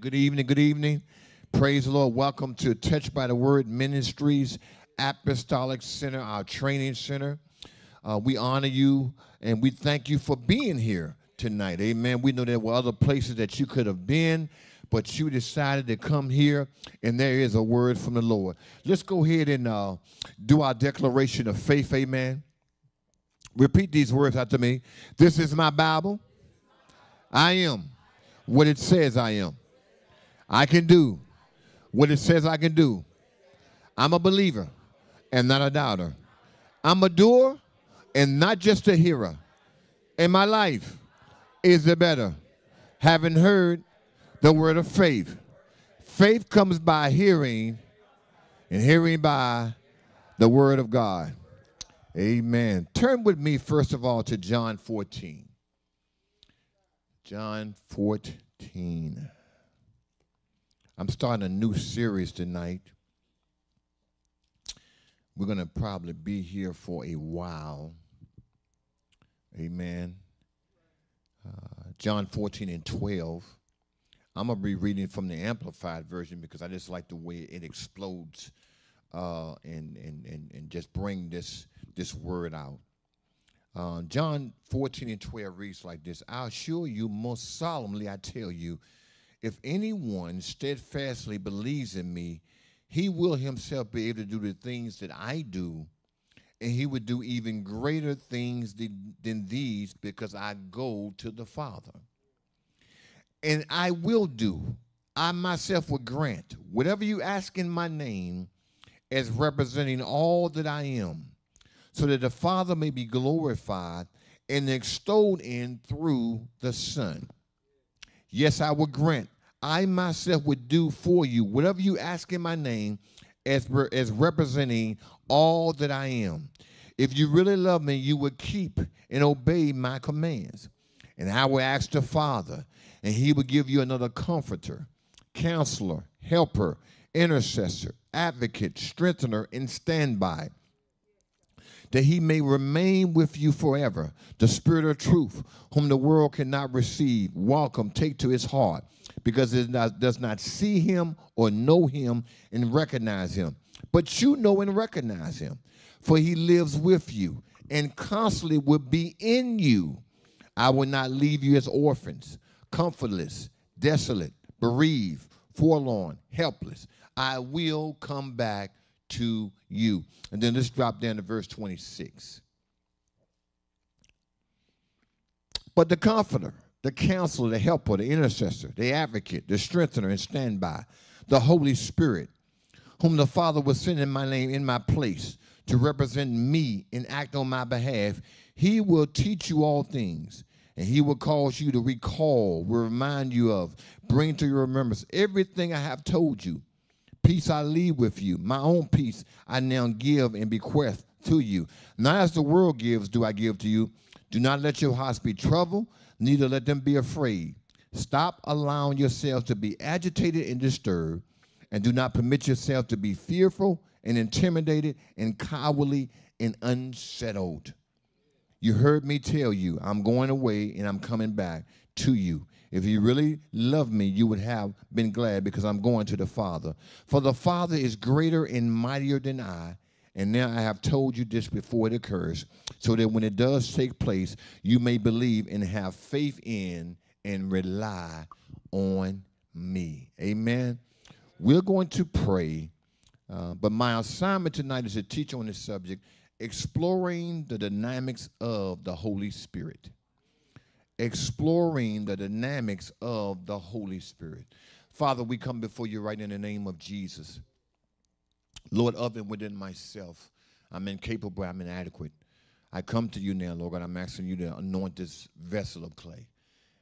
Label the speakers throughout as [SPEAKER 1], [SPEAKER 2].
[SPEAKER 1] Good evening. Good evening. Praise the Lord. Welcome to Touch by the Word Ministries Apostolic Center, our training center. Uh, we honor you and we thank you for being here tonight. Amen. We know there were other places that you could have been, but you decided to come here, and there is a word from the Lord. Let's go ahead and uh, do our declaration of faith. Amen. Repeat these words after me. This is my Bible. I am what it says I am. I can do what it says I can do. I'm a believer and not a doubter. I'm a doer and not just a hearer. And my life is the better. Having heard the word of faith. Faith comes by hearing, and hearing by the word of God. Amen. Turn with me, first of all, to John 14. John 14. I'm starting a new series tonight. We're going to probably be here for a while. Amen. Uh, John 14 and 12. I'm going to be reading from the Amplified Version because I just like the way it explodes uh, and, and, and, and just bring this, this word out. Uh, John 14 and 12 reads like this I assure you, most solemnly, I tell you, if anyone steadfastly believes in me, he will himself be able to do the things that I do, and he would do even greater things than, these because I go to the Father. And I will do, I myself will grant whatever you ask in my name as representing all that I am so that the Father may be glorified and extolled in through the Son. Yes, I will grant. I myself would do for you whatever you ask in my name as, as representing all that I am. If you really love me, you would keep and obey my commands. And I will ask the Father, and he will give you another comforter, counselor, helper, intercessor, advocate, strengthener, and standby that he may remain with you forever. The Spirit of truth, whom the world cannot receive, welcome, take to his heart, because it does not see him or know him and recognize him. But you know and recognize him, for he lives with you and constantly will be in you. I will not leave you as orphans, comfortless, desolate, bereaved, forlorn, helpless. I will come back to you. And then let's drop down to verse 26. But the comforter, the counselor, the helper, the intercessor, the advocate, the strengthener, and standby, the Holy Spirit, whom the Father will send in my name in my place to represent me and act on my behalf, he will teach you all things. And he will cause you to recall, will remind you of, bring to your remembrance everything I have told you. Peace I leave with you. My own peace I now give and bequeath to you. Not as the world gives, do I give to you. Do not let your hearts be troubled, neither let them be afraid. Stop allowing yourselves to be agitated and disturbed, and do not permit yourself to be fearful and intimidated and cowardly and unsettled. You heard me tell you, I'm going away and I'm coming back to you. If you really love me, you would have been glad because I'm going to the Father. For the Father is greater and mightier than I. And now I have told you this before it occurs, so that when it does take place, you may believe and have faith in and rely on me. Amen. We're going to pray, uh, but my assignment tonight is to teach on this subject exploring the dynamics of the Holy Spirit exploring the dynamics of the Holy Spirit. Father, we come before you right in the name of Jesus. Lord, of and within myself, I'm incapable, I'm inadequate. I come to you now, Lord God. I'm asking you to anoint this vessel of clay,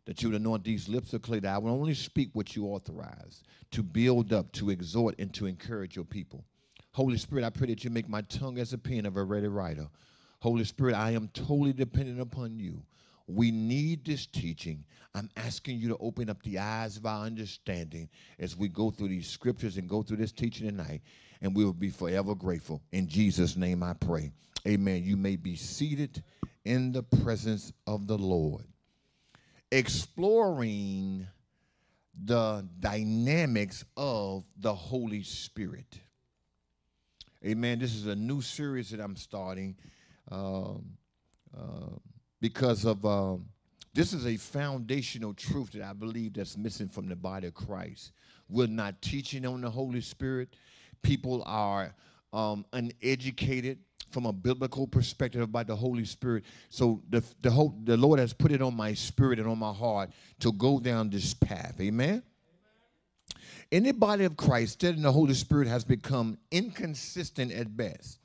[SPEAKER 1] that you would anoint these lips of clay, that I will only speak what you authorize to build up, to exhort, and to encourage your people. Holy Spirit, I pray that you make my tongue as a pen of a ready writer. Holy Spirit, I am totally dependent upon you. We need this teaching. I'm asking you to open up the eyes of our understanding as we go through these scriptures and go through this teaching tonight, and we will be forever grateful. In Jesus' name I pray. Amen. You may be seated in the presence of the Lord. Exploring the dynamics of the Holy Spirit. Amen. This is a new series that I'm starting um, uh, because of um, this is a foundational truth that I believe that's missing from the body of Christ. We're not teaching on the Holy Spirit. People are um, uneducated from a biblical perspective about the Holy Spirit. So the, the, whole, the Lord has put it on my spirit and on my heart to go down this path. Amen? In the body of Christ, studying the Holy Spirit has become inconsistent at best,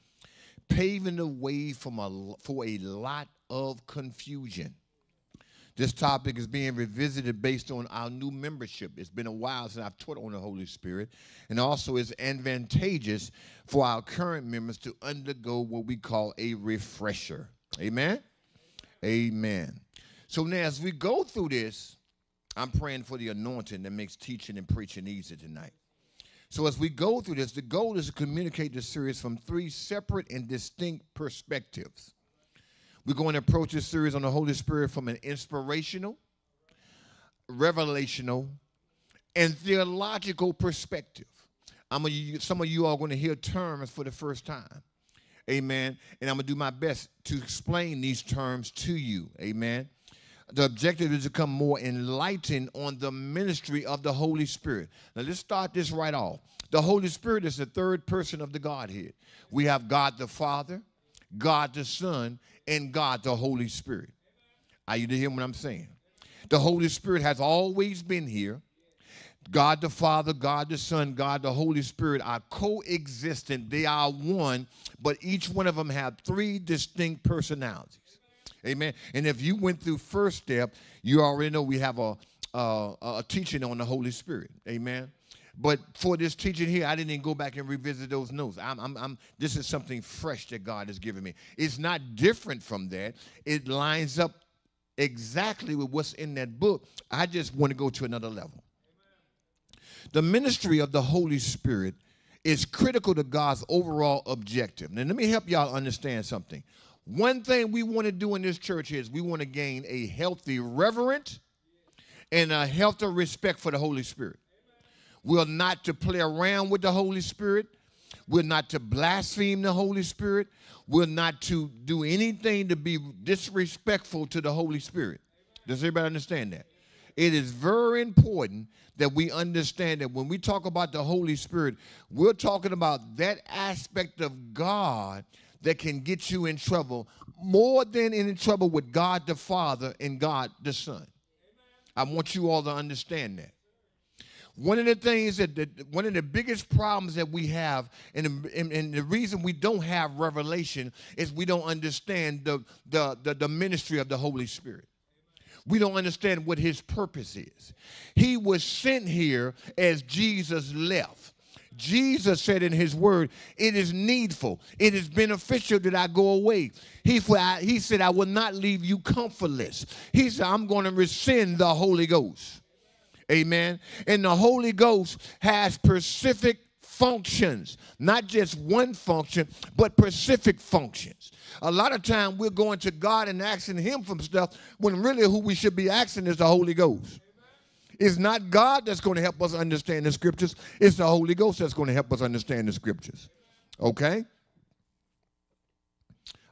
[SPEAKER 1] paving the way from a, for a lot of confusion. This topic is being revisited based on our new membership. It's been a while since I've taught on the Holy Spirit, and also it's advantageous for our current members to undergo what we call a refresher. Amen? Amen. So now, as we go through this, I'm praying for the anointing that makes teaching and preaching easy tonight. So, as we go through this, the goal is to communicate the series from three separate and distinct perspectives. We're going to approach this series on the Holy Spirit from an inspirational, revelational, and theological perspective. I'm gonna, some of you are going to hear terms for the first time. Amen. And I'm going to do my best to explain these terms to you. Amen. The objective is to become more enlightened on the ministry of the Holy Spirit. Now, let's start this right off. The Holy Spirit is the third person of the Godhead. We have God the Father, God the Son, and God the Holy Spirit. Are you to hear what I'm saying? The Holy Spirit has always been here. God the Father, God the Son, God the Holy Spirit are coexistent. They are one, but each one of them have three distinct personalities. Amen. And if you went through first step, you already know we have a, a, a teaching on the Holy Spirit. Amen. But for this teaching here, I didn't even go back and revisit those notes. I'm, I'm, I'm, this is something fresh that God has given me. It's not different from that. It lines up exactly with what's in that book. I just want to go to another level. The ministry of the Holy Spirit is critical to God's overall objective. Now, let me help y'all understand something. One thing we want to do in this church is we want to gain a healthy reverence and a healthy respect for the Holy Spirit. We're not to play around with the Holy Spirit. We're not to blaspheme the Holy Spirit. We're not to do anything to be disrespectful to the Holy Spirit. Does everybody understand that? It is very important that we understand that when we talk about the Holy Spirit, we're talking about that aspect of God that can get you in trouble more than in trouble with God the Father and God the Son. I want you all to understand that. One of the things that, that one of the biggest problems that we have, and, and, and, the reason we don't have revelation is we don't understand the, the, the, the ministry of the Holy Spirit. We don't understand what his purpose is. He was sent here as Jesus left. Jesus said in his word, It is needful, it is beneficial that I go away. He, he said, I will not leave you comfortless. He said, I'm going to rescind the Holy Ghost. Amen. And the Holy Ghost has specific functions, not just one function, but specific functions. A lot of time we're going to God and asking Him for stuff when really who we should be asking is the Holy Ghost. It's not God that's going to help us understand the scriptures, it's the Holy Ghost that's going to help us understand the scriptures. Okay?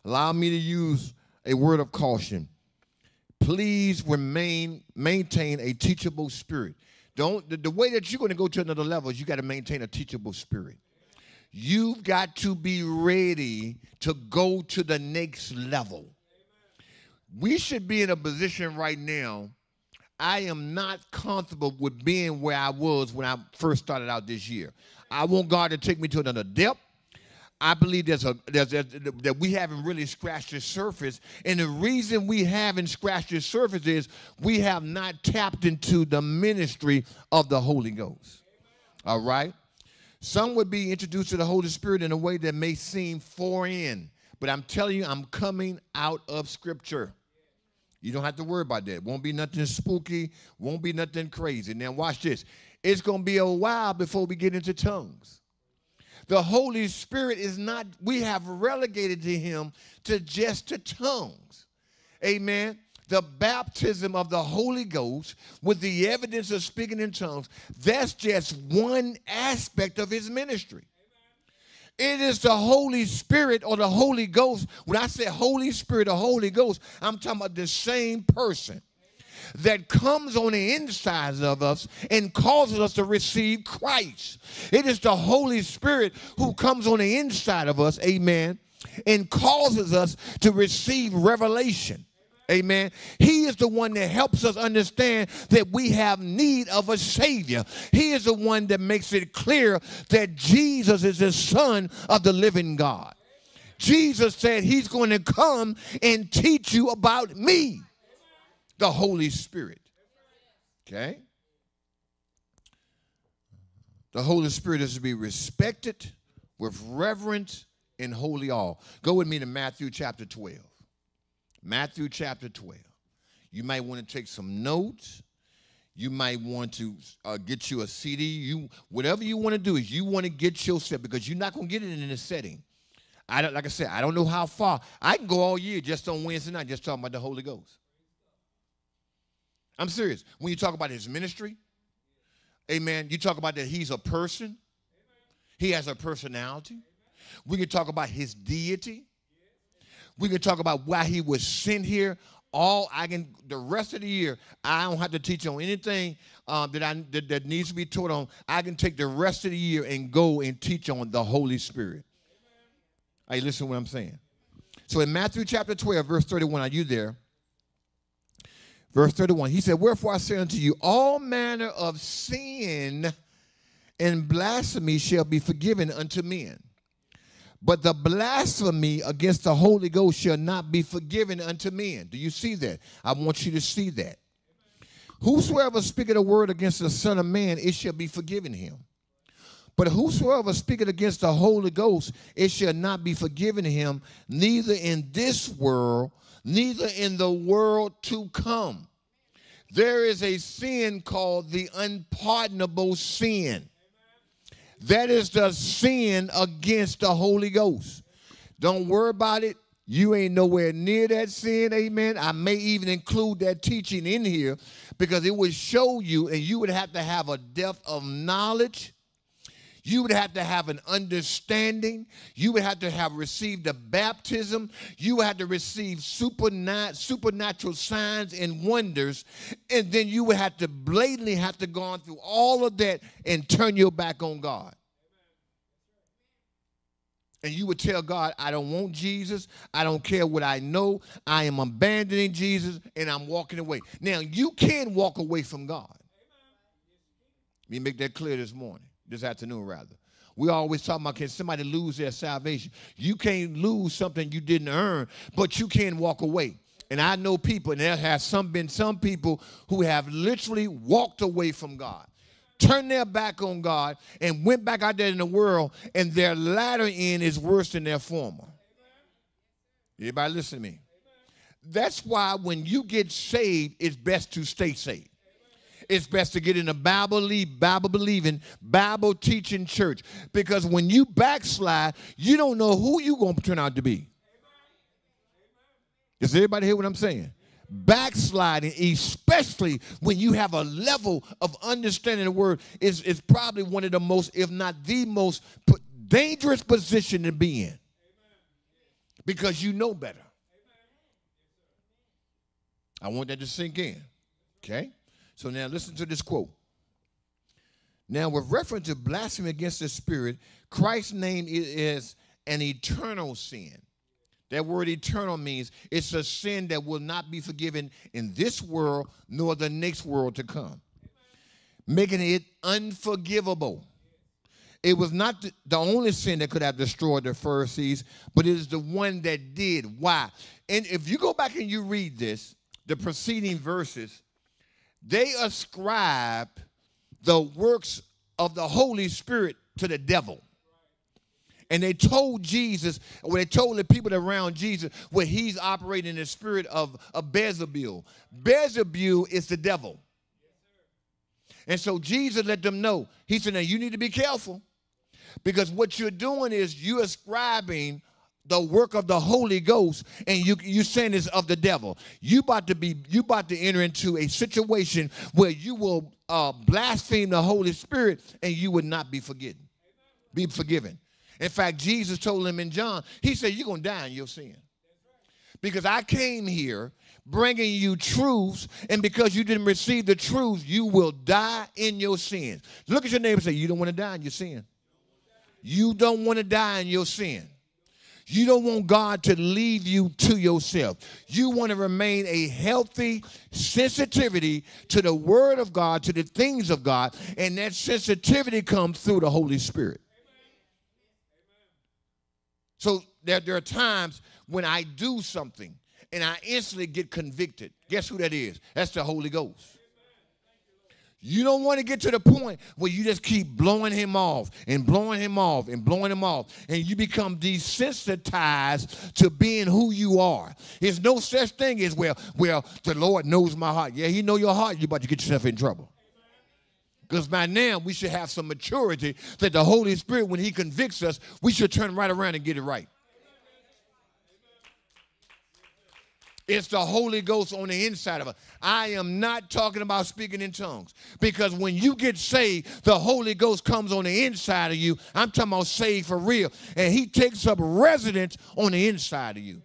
[SPEAKER 1] Allow me to use a word of caution please remain maintain a teachable spirit. Don't the, the way that you're going to go to another level is you got to maintain a teachable spirit. You've got to be ready to go to the next level. We should be in a position right now i am not comfortable with being where i was when i first started out this year. I want god to take me to another depth I believe there's a, there's a, that we haven't really scratched the surface, and the reason we haven't scratched the surface is we have not tapped into the ministry of the Holy Ghost. All right. Some would be introduced to the Holy Spirit in a way that may seem foreign, but I'm telling you, I'm coming out of Scripture. You don't have to worry about that. Won't be nothing spooky. Won't be nothing crazy. Now watch this. It's going to be a while before we get into tongues. The Holy Spirit is not, we have relegated to him to just the tongues. Amen. the baptism of the Holy Ghost with the evidence of speaking in tongues, that's just one aspect of his ministry. It is the Holy Spirit or the Holy Ghost. When I say Holy Spirit or Holy Ghost, I'm talking about the same person that comes on the inside of us and causes us to receive Christ. It is the Holy Spirit who comes on the inside of us, amen, and causes us to receive revelation. Amen. He is the one that helps us understand that we have need of a Savior. He is the one that makes it clear that Jesus is the Son of the living God. Jesus said he's going to come and teach you about me the Holy Spirit. Okay? The Holy Spirit is to be respected with reverence and holy awe. Go with me to Matthew chapter 12. Matthew chapter 12. You might want to take some notes. You might want to uh, get you a CD. You whatever you want to do is you want to get yourself because you're not going to get it in this setting. I don't, like I said, I don't know how far. I can go all year just on Wednesday night, just talking about the Holy Ghost. I'm serious. When you talk about his ministry, amen, you talk about that he's a person, he has a personality. We can talk about his deity. We can talk about why he was sent here. All I can, the rest of the year, I don't have to teach on anything um, that I that, that, needs to be taught on. I can take the rest of the year and go and teach on the Holy Spirit. Hey, listen to what I'm saying. So in Matthew chapter 12, verse 31, are you there? Verse 31, he said, Wherefore I say unto you, all manner of sin and blasphemy shall be forgiven unto men. But the blasphemy against the Holy Ghost shall not be forgiven unto men. Do you see that? I want you to see that. Whosoever speaketh a word against the Son of Man, it shall be forgiven him. But whosoever speaketh against the Holy Ghost, it shall not be forgiven him, neither in this world, neither in the world to come. There is a sin called the unpardonable sin. That is the sin against the Holy Ghost. Don't worry about it. You ain't nowhere near that sin, amen. I may even include that teaching in here because it would show you, and you would have to have a depth of knowledge you would have to have an understanding. You would have to have received a baptism. You would have to receive supernatural signs and wonders. And then you would have to blatantly have to go on through all of that and turn your back on God. And you would tell God, I don't want Jesus. I don't care what I know. I am abandoning Jesus and I'm walking away. Now, you can walk away from God. Let me make that clear this morning this afternoon, rather. We always talk about can somebody lose their salvation? You can't lose something you didn't earn, but you can walk away. And I know people, and there has some been some people who have literally walked away from God, turned their back on God, and went back out there in the world, and their latter end is worse than their former. Everybody listen to me. That's why when you get saved, it's best to stay saved it's best to get in a Bible, Bible believing, Bible teaching church. Because when you backslide, you don't know who you're going to turn out to be. Does everybody hear what I'm saying? Backsliding, especially when you have a level of understanding the word, is, is probably one of the most, if not the most dangerous position to be in. Because you know better. I want that to sink in. Okay? So now listen to this quote. Now, with reference to blasphemy against the Spirit, Christ's name is an eternal sin. That word eternal means it's a sin that will not be forgiven in this world nor the next world to come, making it unforgivable. It was not the only sin that could have destroyed the Pharisees, but it is the one that did. Why? And if you go back and you read this, the preceding verses, they ascribe the works of the Holy Spirit to the devil. And they told Jesus, or they told the people around Jesus, where he's operating in the spirit of, of Beelzebub. Beelzebub is the devil. And so Jesus let them know. He said, Now you need to be careful because what you're doing is you're ascribing the work of the Holy Ghost and you you saying it's of the devil. You about to be you about to enter into a situation where you will uh, blaspheme the Holy Spirit and you would not be forgiven. Be forgiven. In fact, Jesus told him in John, he said, You're to die in your sin. Because I came here bringing you truths, and because you didn't receive the truth, you will die in your sins. Look at your neighbor and say, You don't want to die in your sin. You don't want to die in your sin. You don't want God to leave you to yourself. You want to remain a healthy sensitivity to the Word of God, to the things of God, and that sensitivity comes through the Holy Spirit. So there, there are times when I do something and I instantly get convicted. Guess who that is? That's the Holy Ghost. You don't want to get to the point where you just keep blowing him off and blowing him off and blowing him off, and you become desensitized to being who you are. There's no such thing as well. Well, the Lord knows my heart. Yeah, He know your heart. You about to get yourself in trouble. Because by now we should have some maturity that the Holy Spirit, when He convicts us, we should turn right around and get it right. It's the Holy Ghost on the inside of us. I am not talking about speaking in tongues because when you get saved, the Holy Ghost comes on the inside of you. I'm talking about saved for real. And He takes up residence on the inside of you.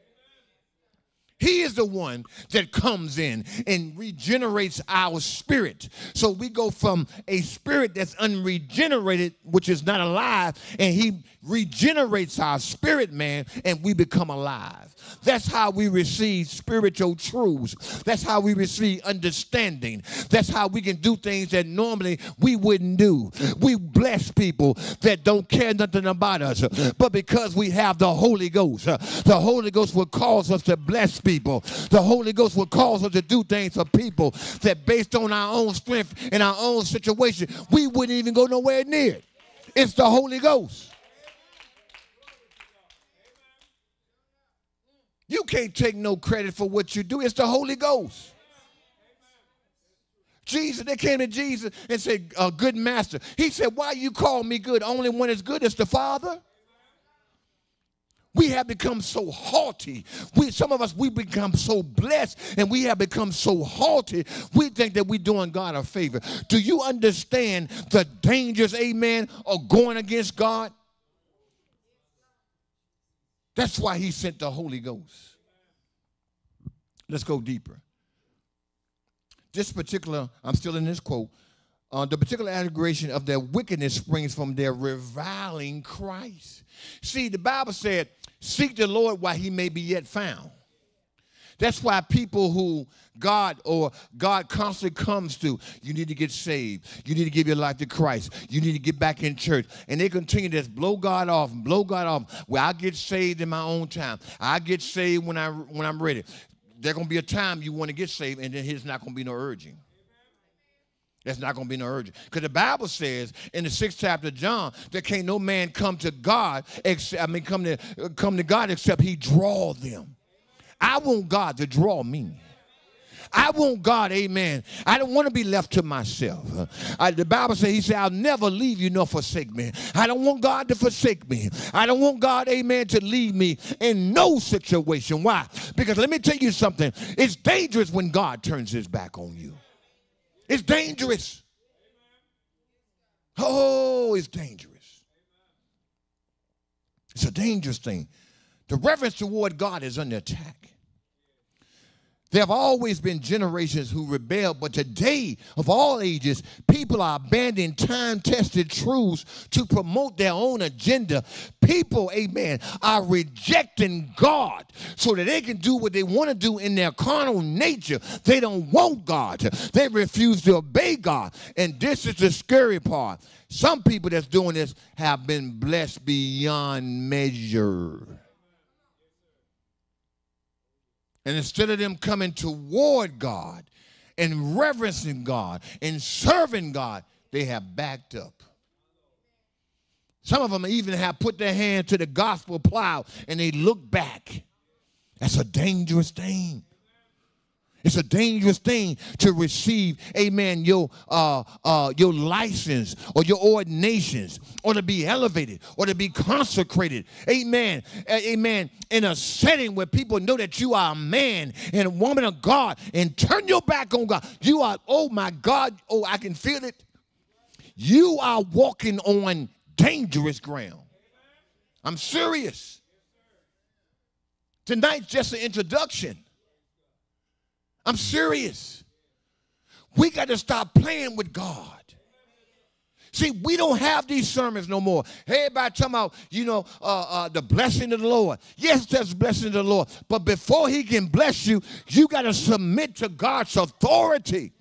[SPEAKER 1] He is the one that comes in and regenerates our spirit. So we go from a spirit that's unregenerated, which is not alive, and he regenerates our spirit, man, and we become alive. That's how we receive spiritual truths. That's how we receive understanding. That's how we can do things that normally we wouldn't do. We bless people that don't care nothing about us, but because we have the Holy Ghost, the Holy Ghost will cause us to bless people. The Holy Ghost will cause us to do things for people that based on our own strength and our own situation, we wouldn't even go nowhere near it. It's the Holy Ghost. You can't take no credit for what you do. It's the Holy Ghost. Jesus, they came to Jesus and said, uh, Good master. He said, Why you call me good? Only one is good is the Father. We have become so haughty. We, some of us, we become so blessed and we have become so haughty. We think that we're doing God a favor. Do you understand the dangers, amen, of going against God? That's why he sent the Holy Ghost. Let's go deeper. This particular, I'm still in this quote. Uh, the particular aggravation of their wickedness springs from their reviling Christ. See, the Bible said, Seek the Lord while he may be yet found. That's why people who God or God constantly comes to, you need to get saved. You need to give your life to Christ. You need to get back in church. And they continue to blow God off and blow God off. Well, I get saved in my own time. I get saved when I when I'm ready. There's gonna be a time you want to get saved, and then there's not gonna be no urging. That's not going to be no urging. Because the Bible says in the sixth chapter of John, there can't no man come to God, except, I mean, come to, come to God except he draw them. I want God to draw me. I want God, amen. I don't want to be left to myself. Uh, the Bible says, He said, I'll never leave you nor forsake me. I don't want God to forsake me. I don't want God, amen, to leave me in no situation. Why? Because let me tell you something. It's dangerous when God turns his back on you. It's dangerous. Oh, it's dangerous. It's a dangerous thing. The reverence toward God is under attack. There have always been generations who rebelled, but today, of all ages, people are abandoning time tested truths to promote their own agenda. People, amen, are rejecting God so that they can do what they want to do in their carnal nature. They don't want God, they refuse to obey God. And this is the scary part. Some people that's doing this have been blessed beyond measure. And instead of them coming toward God and reverencing God and serving God, they have backed up. Some of them even have put their hand to the gospel plow and they look back. That's a dangerous thing. It's a dangerous thing to receive, amen, your, uh, uh, your license or your ordinations or to be elevated or to be consecrated, amen, amen, in a setting where people know that you are a man and a woman of God and turn your back on God. You are, oh my God, oh, I can feel it. You are walking on dangerous ground. I'm serious. Tonight's just an introduction. I'm serious. We got to stop playing with God. See, we don't have these sermons no more. Everybody talking about, you know, uh, uh, the blessing of the Lord. Yes, there's blessing of the Lord. But before he can bless you, you got to submit to God's authority.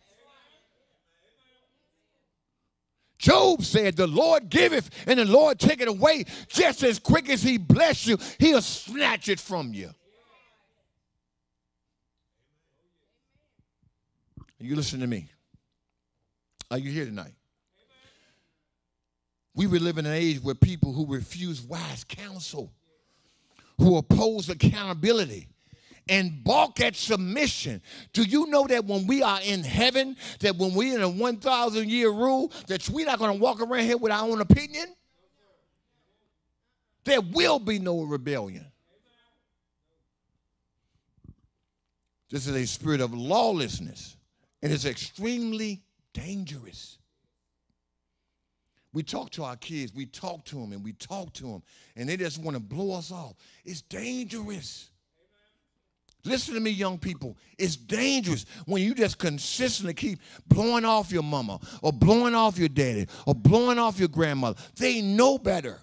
[SPEAKER 1] Job said, The Lord giveth and the Lord taketh away. Just as quick as he bless you, he'll snatch it from you. You listen to me. Are you here tonight? We will live in an age where people who refuse wise counsel, who oppose accountability, and balk at submission. Do you know that when we are in heaven, that when we're in a 1,000 year rule, that we're not going to walk around here with our own opinion? There will be no rebellion. This is a spirit of lawlessness. It is extremely dangerous. We talk to our kids, we talk to them and we talk to them, and they just want to blow us off. It's dangerous. Listen to me, young people. It's dangerous when you just consistently keep blowing off your mama or blowing off your daddy or blowing off your grandmother. They know better.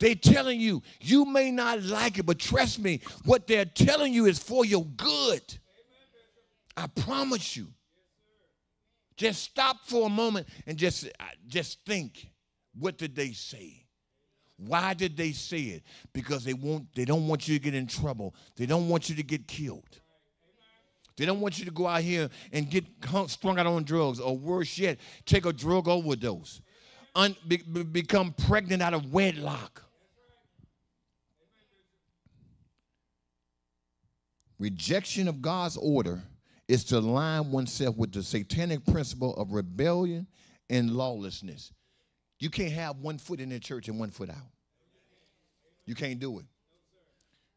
[SPEAKER 1] They telling you, you may not like it, but trust me, what they're telling you is for your good. I promise you. Just stop for a moment and just, uh, just think. What did they say? Why did they say it? Because they won't, they don't want you to get in trouble. They don't want you to get killed. They don't want you to go out here and get strung out on drugs, or worse yet, take a drug overdose, Un, be, become pregnant out of wedlock. Rejection of God's order is to align oneself with the satanic principle of rebellion and lawlessness. You can't have one foot in the church and one foot out. You can't do it.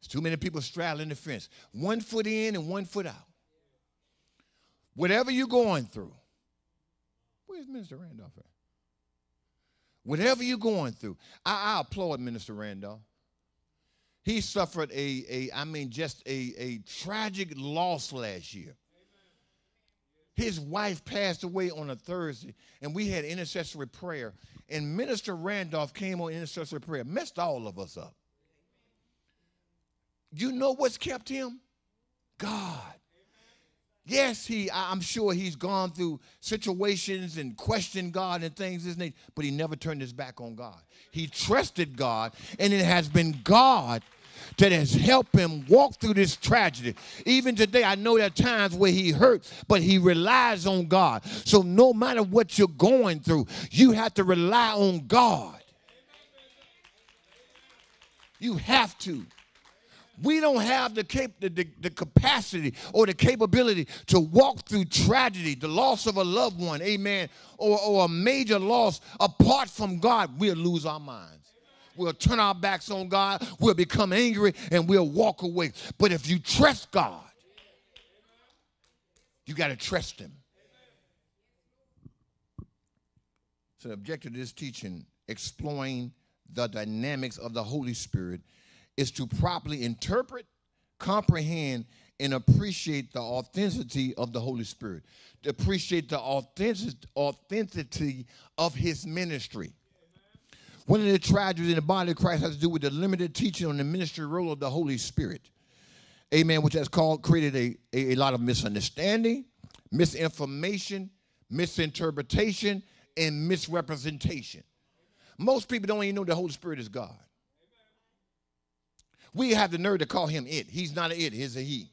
[SPEAKER 1] There's too many people straddling the fence. One foot in and one foot out. Whatever you're going through. Where's Minister Randolph at? Whatever you're going through. I, I applaud Minister Randolph. He suffered a, a I mean, just a, a tragic loss last year. His wife passed away on a Thursday, and we had intercessory prayer. And Minister Randolph came on intercessory prayer, messed all of us up. You know what's kept him? God. Yes, he. I'm sure he's gone through situations and questioned God and things, isn't he? But he never turned his back on God. He trusted God, and it has been God that has helped him walk through this tragedy. Even today, I know there are times where he hurts, but he relies on God. So no matter what you're going through, you have to rely on God. You have to. We don't have the, cap- the, the, the, capacity or the capability to walk through tragedy, the loss of a loved one, amen, or, or a major loss apart from God. We'll lose our minds. We'll turn our backs on God. We'll become angry and we'll walk away. But if you trust God, you got to trust Him. So, the objective of this teaching, exploring the dynamics of the Holy Spirit, is to properly interpret, comprehend, and appreciate the authenticity of the Holy Spirit, to appreciate the authenticity of His ministry. One of the tragedies in the body of Christ has to do with the limited teaching on the ministry role of the Holy Spirit. Amen, which has called created a, a, a lot of misunderstanding, misinformation, misinterpretation, and misrepresentation. Most people don't even know the Holy Spirit is God. We have the nerve to call him it. He's not an it, he's a he.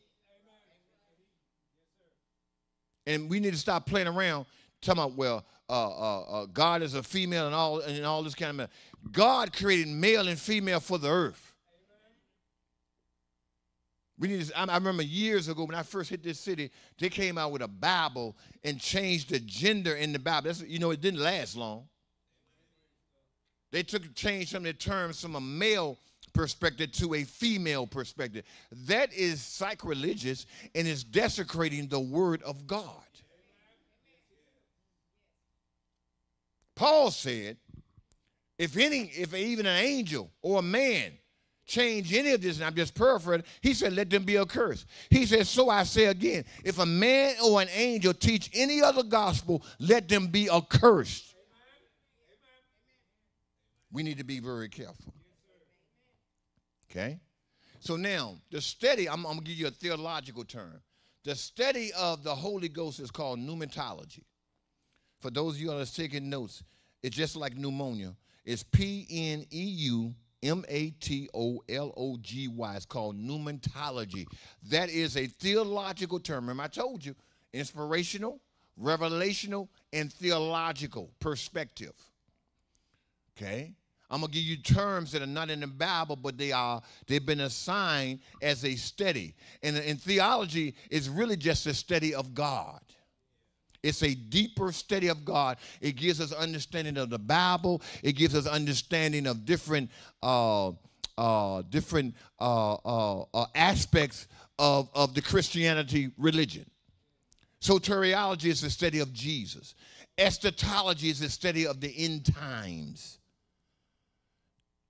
[SPEAKER 1] And we need to stop playing around talking about, well, uh, uh, uh, God is a female and all and all this kind of. God created male and female for the earth. We need to, I remember years ago when I first hit this city, they came out with a Bible and changed the gender in the Bible. That's, you know, it didn't last long. They took changed some of the terms from a male perspective to a female perspective. That is sacrilegious and is desecrating the word of God. Paul said, if any, if even an angel or a man change any of this, and I'm just paraphrasing, he said, let them be accursed. He said, so I say again, if a man or an angel teach any other gospel, let them be accursed. We need to be very careful. Okay? So now, the study, I'm, I'm going to give you a theological term. The study of the Holy Ghost is called pneumatology. For those of you that are taking notes, it's just like pneumonia. It's P N E U M A T O L O G Y. It's called pneumatology. That is a theological term. Remember, I told you inspirational, revelational, and theological perspective. Okay? I'm gonna give you terms that are not in the Bible, but they are they've been assigned as a study. And, and theology is really just a study of God. It's a deeper study of God. It gives us understanding of the Bible. It gives us understanding of different uh, uh, different uh, uh, uh aspects of, of the Christianity religion. Soteriology is the study of Jesus. Eschatology is the study of the end times.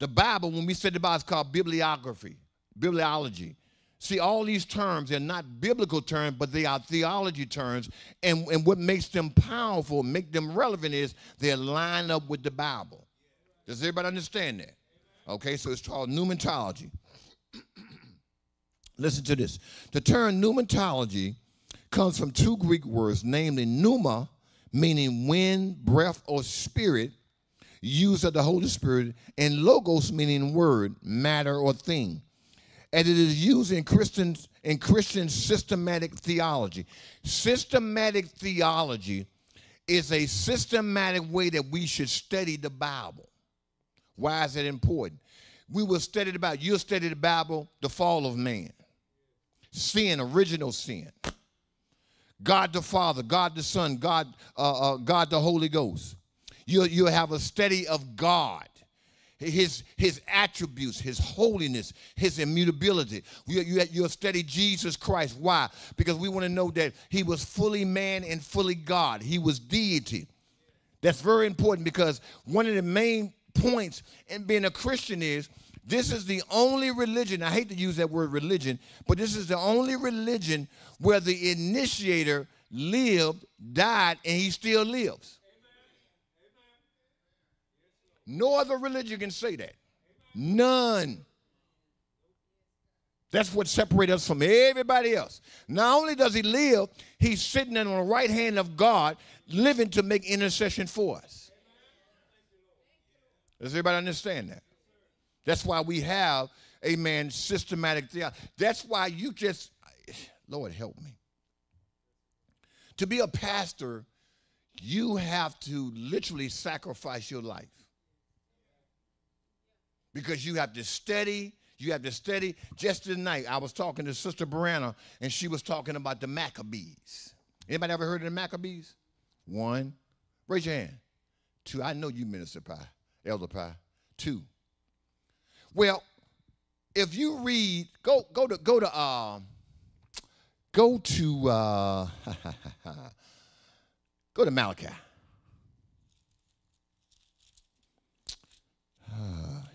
[SPEAKER 1] The Bible, when we study the Bible, is called bibliography, bibliology. See, all these terms, they're not biblical terms, but they are theology terms. And, and what makes them powerful, make them relevant, is they line up with the Bible. Does everybody understand that? Okay, so it's called pneumatology. Listen to this. The term pneumatology comes from two Greek words, namely pneuma, meaning wind, breath, or spirit, use of the Holy Spirit, and logos meaning word, matter, or thing. And it is used in Christian, in Christian systematic theology. Systematic theology is a systematic way that we should study the Bible. Why is it important? We will study the Bible. You'll study the Bible, the fall of man, sin, original sin. God the Father, God the Son, God, uh, uh, God the Holy Ghost. You'll, you'll have a study of God, his, his attributes, his holiness, his immutability. You, you, you'll study Jesus Christ. Why? Because we want to know that he was fully man and fully God, he was deity. That's very important because one of the main points in being a Christian is this is the only religion, I hate to use that word religion, but this is the only religion where the initiator lived, died, and he still lives. No other religion can say that. None. That's what separates us from everybody else. Not only does he live, he's sitting on the right hand of God, living to make intercession for us. Does everybody understand that? That's why we have, a man systematic theology. That's why you just, Lord help me. To be a pastor, you have to literally sacrifice your life because you have to study. You have to study. Just tonight, I was talking to Sister Brianna, and she was talking about the Maccabees. Anybody ever heard of the Maccabees? One. Raise your hand. Two. I know you, Minister Pie, Elder Pie. Two. Well, if you read, go go to go to um, go to uh, go to Malachi.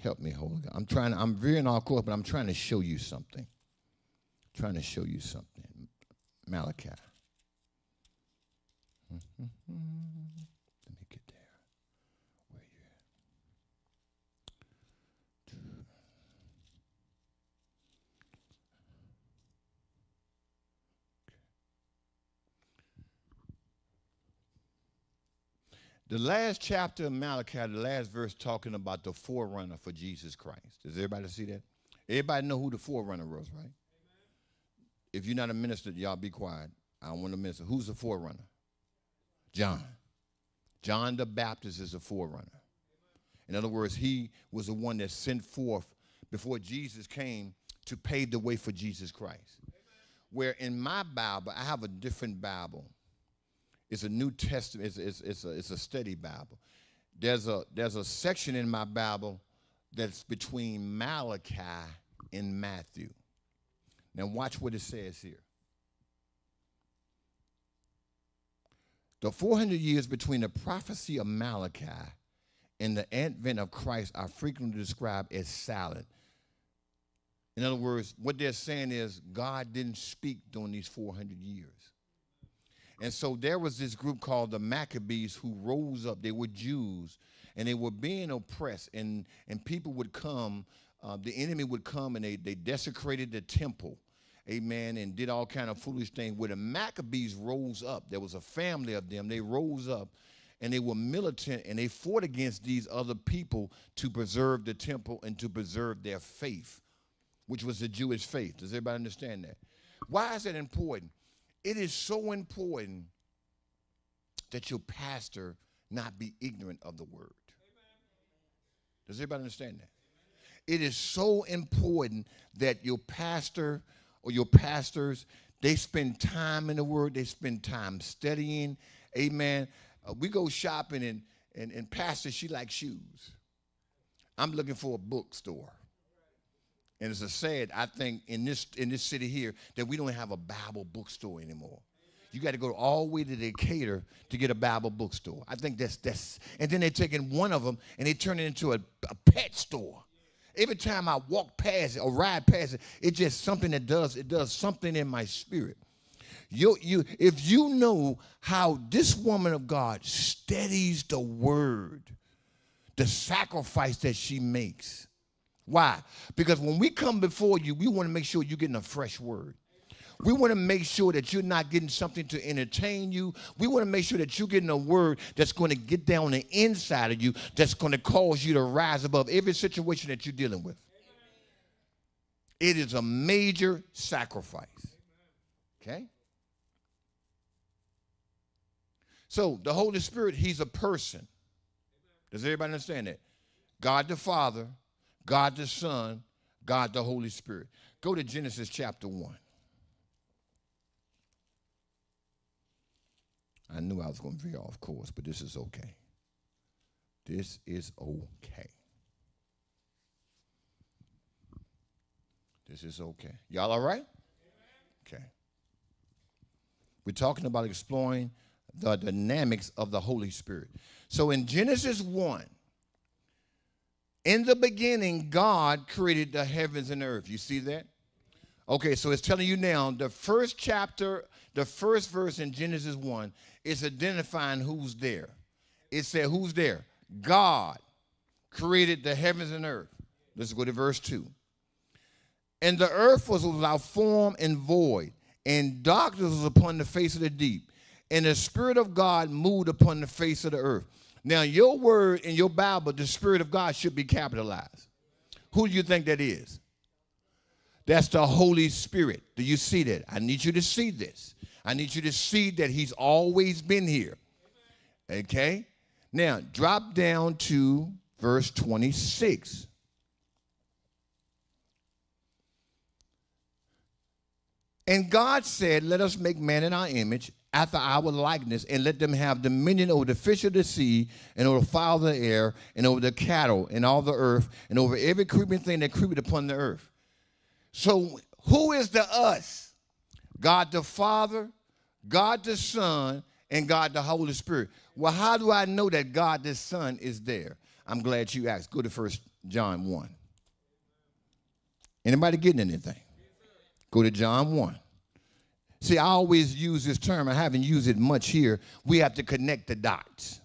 [SPEAKER 1] Help me, Holy God. I'm trying. I'm veering off course, but I'm trying to show you something. I'm trying to show you something. Malachi. Mm-hmm. Let me get there. Where you at? The last chapter of Malachi, the last verse talking about the forerunner for Jesus Christ. Does everybody see that? Everybody know who the forerunner was, right? Amen. If you're not a minister, y'all be quiet. I want to minister. Who's the forerunner? John. John the Baptist is a forerunner. In other words, he was the one that sent forth before Jesus came to pave the way for Jesus Christ. Where in my Bible, I have a different Bible. It's a New Testament, it's, it's, it's, a, it's a study Bible. There's a, there's a section in my Bible that's between Malachi and Matthew. Now, watch what it says here. The 400 years between the prophecy of Malachi and the advent of Christ are frequently described as silent. In other words, what they're saying is God didn't speak during these 400 years. And so there was this group called the Maccabees who rose up. They were Jews and they were being oppressed, and, and people would come, uh, the enemy would come and they, they desecrated the temple amen, and did all kind of foolish things. Where the Maccabees rose up, there was a family of them. They rose up and they were militant and they fought against these other people to preserve the temple and to preserve their faith, which was the Jewish faith. Does everybody understand that? Why is that important? It is so important that your pastor not be ignorant of the word. Does everybody understand that? It is so important that your pastor or your pastors, they spend time in the Word, they spend time studying. Amen. Uh, we go shopping, and, and, and Pastor, she likes shoes. I'm looking for a bookstore. And it's a sad, I think, in this in this city here, that we don't have a Bible bookstore anymore. You got to go all the way to Decatur to get a Bible bookstore. I think that's that's. And then they're taking one of them and they turn it into a, a pet store. Every time I walk past it or ride past it, it's just something that does, it does something in my spirit. You, you, if you know how this woman of God studies the word, the sacrifice that she makes. Why? Because when we come before you, we want to make sure you're getting a fresh word. We want to make sure that you're not getting something to entertain you. We want to make sure that you're getting a word that's going to get down the inside of you, that's going to cause you to rise above every situation that you're dealing with. It is a major sacrifice. Okay? So, the Holy Spirit, He's a person. Does everybody understand that? God the Father, God the Son, God the Holy Spirit. Go to Genesis chapter 1. I knew I was going to veer off course, but this is okay. This is okay. This is okay. Y'all all right? Okay. We're talking about exploring the dynamics of the Holy Spirit. So in Genesis 1, in the beginning, God created the heavens and earth. You see that? Okay, so it's telling you now the first chapter, the first verse in Genesis 1 is identifying who's there. It said, Who's there? God created the heavens and earth. Let's go to verse 2. And the earth was without form and void, and darkness was upon the face of the deep. And the Spirit of God moved upon the face of the earth. Now, your word in your Bible, the Spirit of God should be capitalized. Who do you think that is? That's the Holy Spirit. Do you see that? I need you to see this. I need you to see that He's always been here. Okay? Now, drop down to verse 26. And God said, Let us make man in our image, after our likeness, and let them have dominion over the fish of the sea, and over the fowl of the air, and over the cattle, and all the earth, and over every creeping thing that creepeth upon the earth. So, who is the us? God the Father, God the Son, and God the Holy Spirit. Well, how do I know that God the Son is there? I'm glad you asked. Go to First John 1. Anybody getting anything? Go to John 1. See, I always use this term. I haven't used it much here. We have to connect the dots.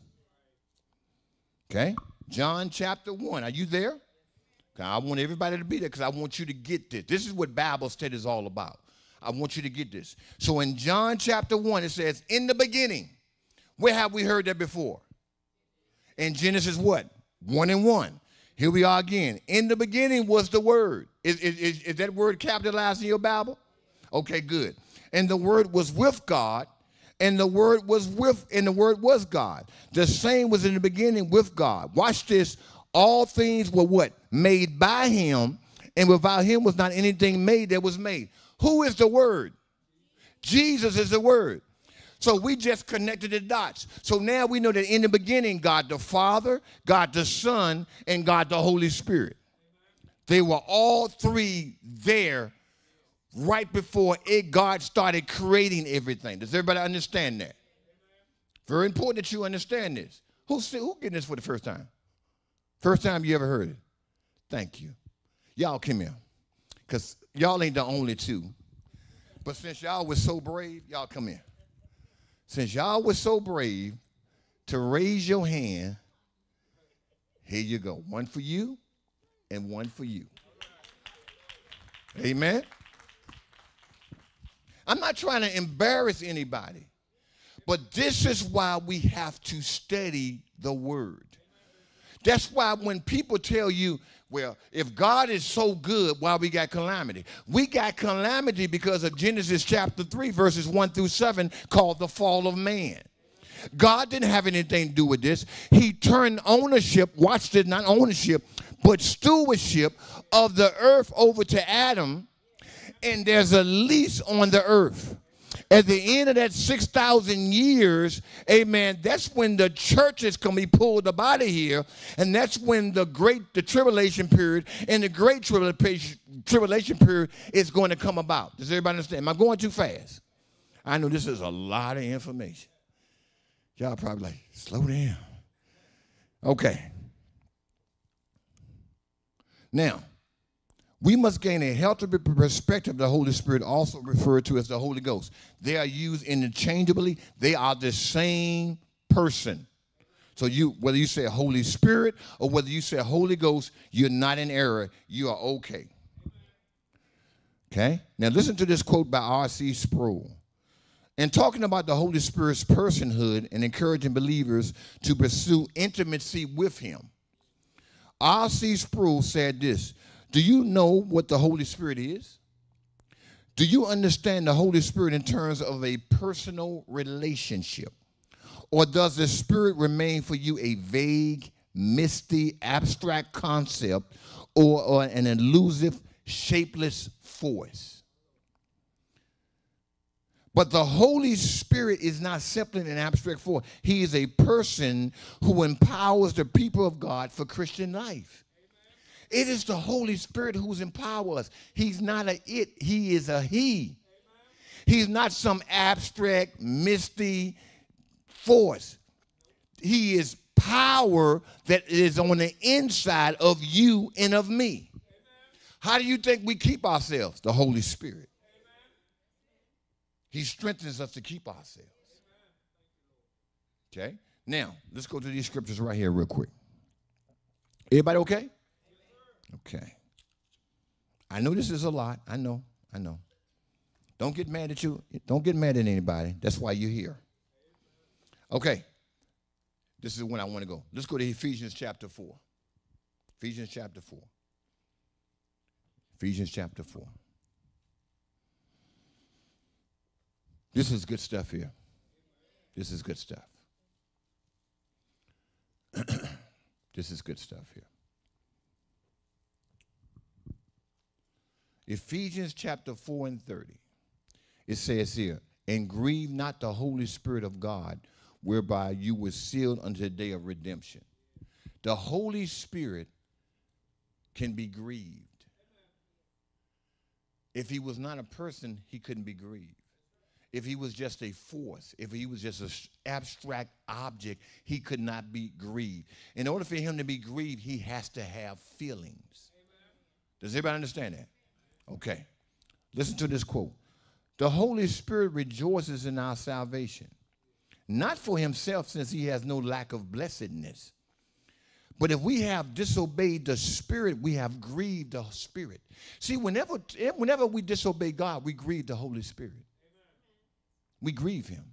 [SPEAKER 1] Okay? John chapter 1. Are you there? Okay, I want everybody to be there because I want you to get this. This is what Bible study is all about. I want you to get this. So in John chapter 1, it says, In the beginning. Where have we heard that before? In Genesis what? 1 and 1. Here we are again. In the beginning was the word. Is, is, is that word capitalized in your Bible? Okay, good. And the word was with God, and the word was with, and the word was God. The same was in the beginning with God. Watch this all things were what? Made by him, and without him was not anything made that was made. Who is the Word? Jesus is the Word. So we just connected the dots. So now we know that in the beginning, God the Father, God the Son, and God the Holy Spirit. They were all three there right before it, God started creating everything. Does everybody understand that? Very important that you understand this. Who's who getting this for the first time? First time you ever heard it? Thank you. Y'all come here. Because y'all ain't the only two. But since y'all was so brave, y'all come in. Since y'all was so brave to raise your hand, here you go. One for you and one for you. Amen. I'm not trying to embarrass anybody, but this is why we have to study the word. That's why when people tell you, well, if God is so good, why we got calamity? We got calamity because of Genesis chapter 3, verses 1 through 7, called the fall of man. God didn't have anything to do with this. He turned ownership, watched it, not ownership, but stewardship of the earth over to Adam, and there's a lease on the earth at the end of that 6,000 years, amen, that's when the churches can be pulled up out of here. And that's when the great, the tribulation period and the great tribulation, tribulation period is going to come about. Does everybody understand? Am I going too fast? I know this is a lot of information. Y'all probably like, slow down. Okay. Now, we must gain a healthy perspective of the Holy Spirit, also referred to as the Holy Ghost. They are used interchangeably, they are the same person. So you whether you say Holy Spirit or whether you say Holy Ghost, you're not in error. You are okay. Okay? Now listen to this quote by R.C. Sproul. In talking about the Holy Spirit's personhood and encouraging believers to pursue intimacy with him, R.C. Sproul said this do you know what the Holy Spirit is? Do you understand the Holy Spirit in terms of a personal relationship? Or does the Spirit remain for you a vague, misty, abstract concept or, or an elusive, shapeless force? But the Holy Spirit is not simply an abstract force. He is a person who empowers the people of God for Christian life. It is the Holy Spirit who's empower us. He's not a it, he is a he. He's not some abstract, misty force. He is power that is on the inside of you and of me. How do you think we keep ourselves? The Holy Spirit. He strengthens us to keep ourselves. Okay? Now, let's go to these scriptures right here, real quick. Everybody okay? Okay. I know this is a lot. I know. I know. Don't get mad at you. Don't get mad at anybody. That's why you're here. Okay. This is when I want to go. Let's go to Ephesians chapter 4. Ephesians chapter 4. Ephesians chapter 4. This is good stuff here. This is good stuff. this is good stuff here. Ephesians chapter 4 and 30. It says here, and grieve not the Holy Spirit of God, whereby you were sealed unto the day of redemption. The Holy Spirit can be grieved. If he was not a person, he couldn't be grieved. If he was just a force, if he was just an abstract object, he could not be grieved. In order for him to be grieved, he has to have feelings. Does everybody understand that? Okay. Listen to this quote. The Holy Spirit rejoices in our salvation, not for himself, since he has no lack of blessedness. But if we have disobeyed the Spirit, we have grieved the Spirit. See, whenever, whenever we disobey God, we grieve the Holy Spirit. We grieve him.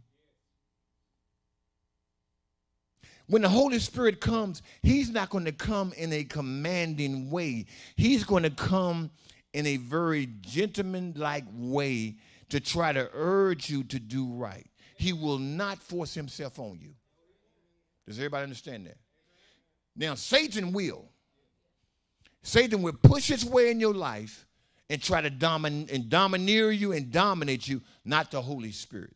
[SPEAKER 1] When the Holy Spirit comes, he's not going to come in a commanding way. He's going to come in a very gentleman-like way to try to urge you to do right. He will not force himself on you. Does everybody understand that? Now, Satan will. Satan will push his way in your life and try to domin- and domineer you and dominate you, not the Holy Spirit.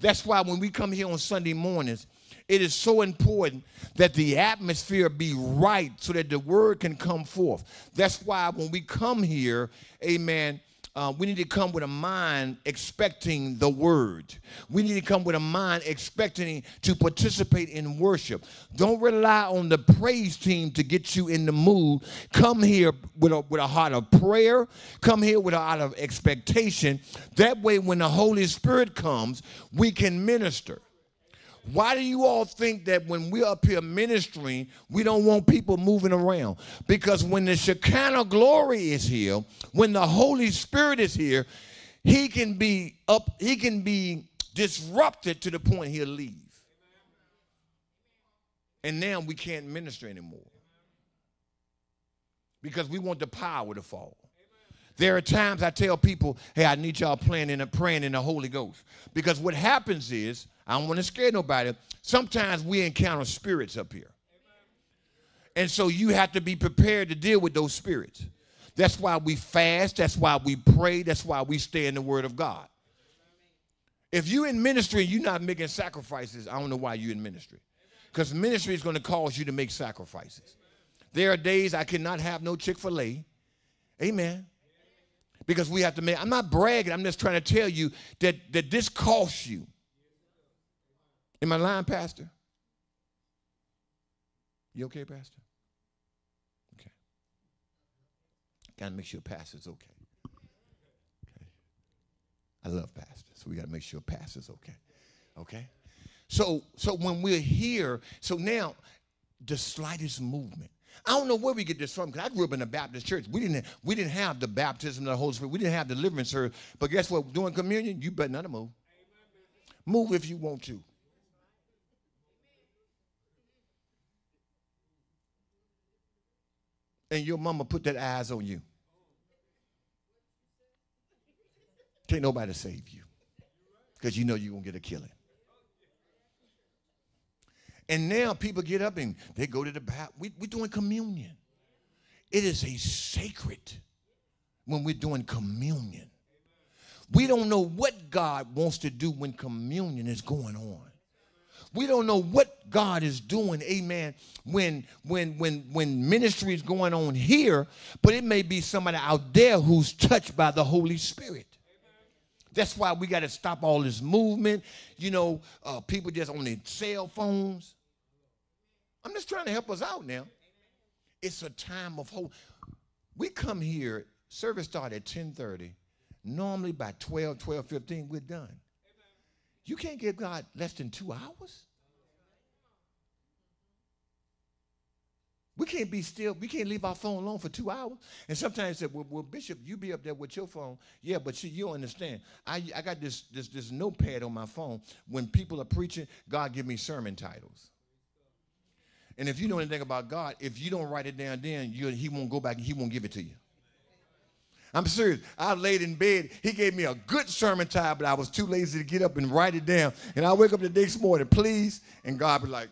[SPEAKER 1] That's why when we come here on Sunday mornings, it is so important that the atmosphere be right so that the word can come forth. That's why when we come here, amen, uh, we need to come with a mind expecting the word. We need to come with a mind expecting to participate in worship. Don't rely on the praise team to get you in the mood. Come here with a, with a heart of prayer. Come here with a heart of expectation. That way, when the Holy Spirit comes, we can minister. Why do you all think that when we're up here ministering, we don't want people moving around? Because when the Shekinah glory is here, when the Holy Spirit is here, he can be up, he can be disrupted to the point he'll leave. And now we can't minister anymore. Because we want the power to fall. There are times I tell people, hey, I need y'all praying in, praying in the Holy Ghost. Because what happens is, I don't want to scare nobody. Sometimes we encounter spirits up here. And so you have to be prepared to deal with those spirits. That's why we fast. That's why we pray. That's why we stay in the Word of God. If you're in ministry and you're not making sacrifices, I don't know why you're in ministry. Because ministry is going to cause you to make sacrifices. There are days I cannot have no Chick fil A. Amen. Because we have to make, I'm not bragging, I'm just trying to tell you that, that this costs you. Am I lying, Pastor? You okay, Pastor? Okay. Gotta make sure Pastor's okay. Okay. I love Pastor, so we gotta make sure Pastor's okay. Okay? So so when we're here, so now the slightest movement. I don't know where we get this from because I grew up in a Baptist church. We didn't we didn't have the baptism of the Holy Spirit. We didn't have deliverance service. But guess what? Doing communion, you better not move. Move if you want to. And your mama put that eyes on you. Can't nobody save you because you know you're going to get a killing. And now people get up and they go to the bath. We, we're doing communion. It is a sacred when we're doing communion. We don't know what God wants to do when communion is going on. We don't know what God is doing, amen, when when when when ministry is going on here, but it may be somebody out there who's touched by the Holy Spirit. That's why we got to stop all this movement. You know, uh, people just on their cell phones. I'm just trying to help us out now. It's a time of hope. We come here, service start at 10:30. Normally by 12, 12, 15, we're done. You can't give God less than two hours. We can't be still. We can't leave our phone alone for two hours. And sometimes say, well, well, Bishop, you be up there with your phone. Yeah, but see, you understand. I, I got this, this, this notepad on my phone. When people are preaching, God give me sermon titles. And if you know anything about God, if you don't write it down then, he won't go back and he won't give it to you. I'm serious. I laid in bed. He gave me a good sermon time, but I was too lazy to get up and write it down. And I wake up the next morning, please, and God be like,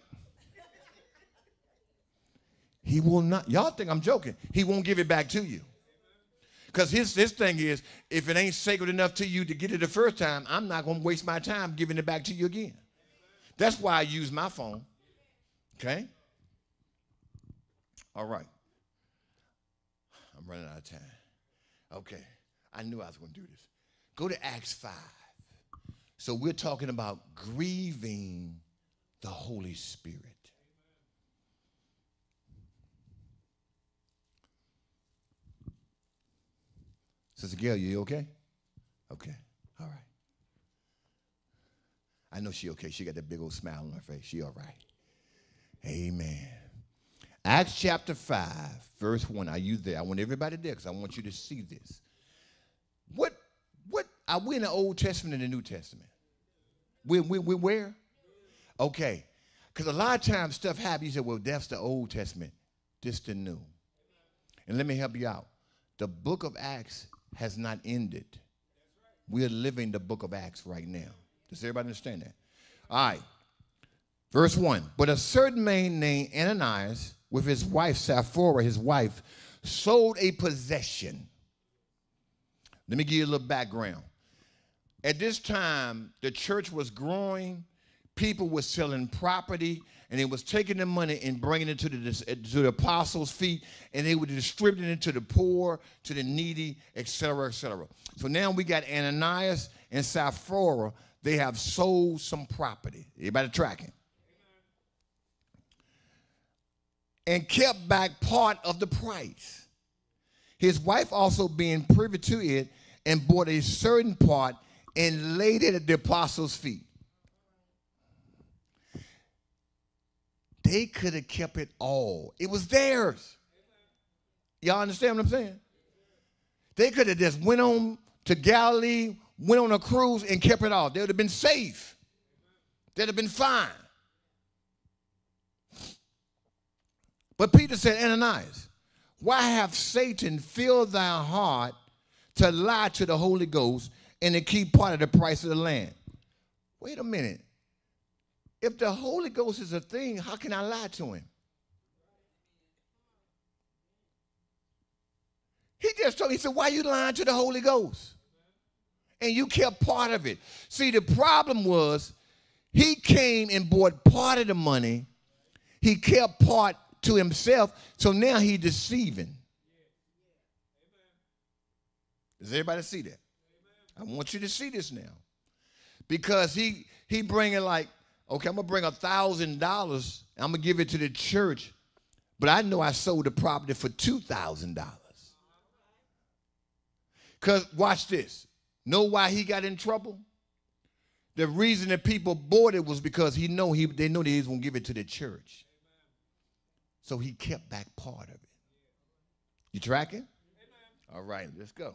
[SPEAKER 1] He will not. Y'all think I'm joking. He won't give it back to you. Because his, his thing is, if it ain't sacred enough to you to get it the first time, I'm not going to waste my time giving it back to you again. That's why I use my phone. Okay? All right. I'm running out of time. Okay, I knew I was going to do this. Go to Acts 5. So we're talking about grieving the Holy Spirit. Sister Gail, you okay? Okay, all right. I know she okay. She got that big old smile on her face. She all right. Amen. Acts chapter 5, verse 1. Are you there? I want everybody there because I want you to see this. What, what, are we in the Old Testament and the New Testament? We, we, we where? Okay. Because a lot of times stuff happens, you say, well, that's the Old Testament. This the New. And let me help you out. The book of Acts has not ended. We're living the book of Acts right now. Does everybody understand that? All right. Verse 1. But a certain man named Ananias with his wife Sapphira, his wife, sold a possession. Let me give you a little background. At this time, the church was growing, people were selling property, and they was taking the money and bringing it to the, to the apostles' feet, and they were distributing it to the poor, to the needy, etc., etc. So now we got Ananias and Sapphira. They have sold some property. Everybody tracking? And kept back part of the price. His wife also being privy to it and bought a certain part and laid it at the apostles' feet. They could have kept it all. It was theirs. Y'all understand what I'm saying? They could have just went on to Galilee, went on a cruise, and kept it all. They would have been safe. They'd have been fine. But Peter said, Ananias, why have Satan filled thy heart to lie to the Holy Ghost and to keep part of the price of the land? Wait a minute. If the Holy Ghost is a thing, how can I lie to him? He just told me, he said, Why you lying to the Holy Ghost? And you kept part of it. See, the problem was he came and bought part of the money, he kept part to himself, so now he deceiving. Does everybody see that? I want you to see this now. Because he he bringing like okay, I'm gonna bring a thousand dollars. I'm gonna give it to the church, but I know I sold the property for two thousand dollars. Cause watch this. Know why he got in trouble? The reason that people bought it was because he know he they know that he was gonna give it to the church. So he kept back part of it. You tracking? All right, let's go.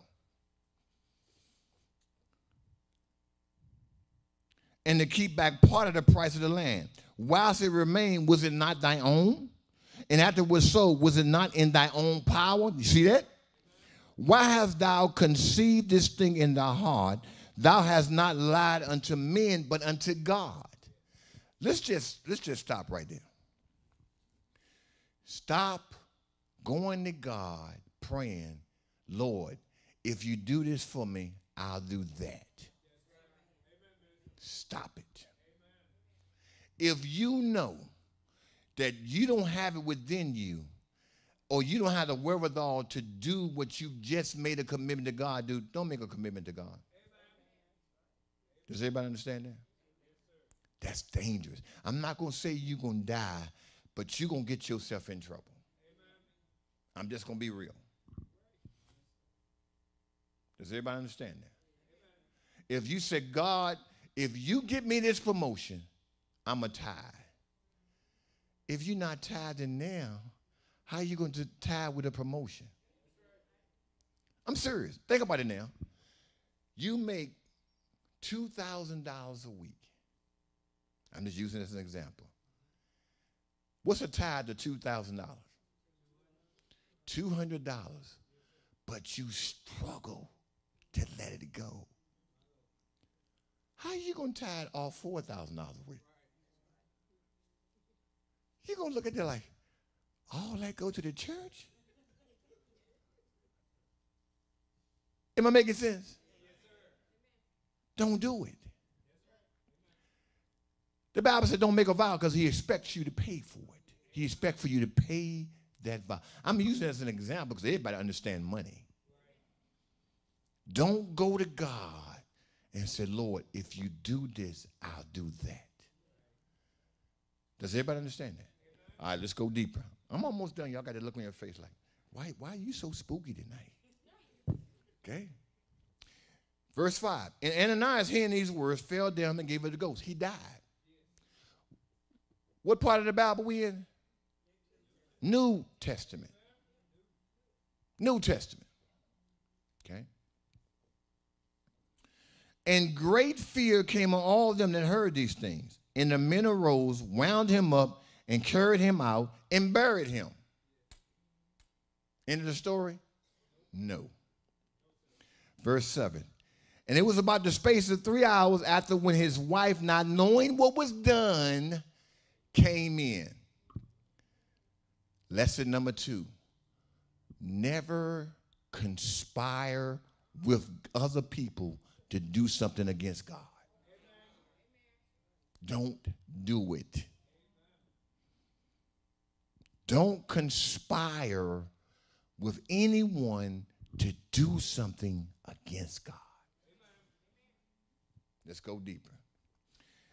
[SPEAKER 1] and to keep back part of the price of the land. Whilst it remained, was it not thy own? And after it was sold, was it not in thy own power? You see that? Why hast thou conceived this thing in thy heart? Thou hast not lied unto men, but unto God. Let's just let's just stop right there. Stop going to God, praying, Lord, if you do this for me, I'll do that. Stop it. If you know that you don't have it within you, or you don't have the wherewithal to do what you just made a commitment to God do, don't make a commitment to God. Does everybody understand that? That's dangerous. I'm not going to say you're going to die, but you're going to get yourself in trouble. I'm just going to be real. Does everybody understand that? If you say, God, if you get me this promotion, I'm a tithe. If you're not tithing now, how are you going to tithe with a promotion? I'm serious. Think about it now. You make $2,000 a week. I'm just using this as an example. What's a tithe to $2,000? $200. But you struggle to let it go. How are you going to tithe all $4,000 a week? You're going to look at that like, all that go to the church? Am I making sense? Don't do it. The Bible said don't make a vow because he expects you to pay for it. He expects for you to pay that vow. I'm using it as an example because everybody understand money. Don't go to God and say, Lord, if you do this, I'll do that. Does everybody understand that? All right, let's go deeper. I'm almost done. Y'all got to look on your face like, why, why are you so spooky tonight? Okay. Verse 5. And Ananias, hearing these words, fell down and gave it the ghost. He died. What part of the Bible we in? New Testament. New Testament. Okay. And great fear came on all of them that heard these things. And the men arose, wound him up, and carried him out and buried him. End of the story? No. Verse 7. And it was about the space of three hours after when his wife, not knowing what was done, came in. Lesson number two never conspire with other people to do something against God. Don't do it. Don't conspire with anyone to do something against God. Let's go deeper.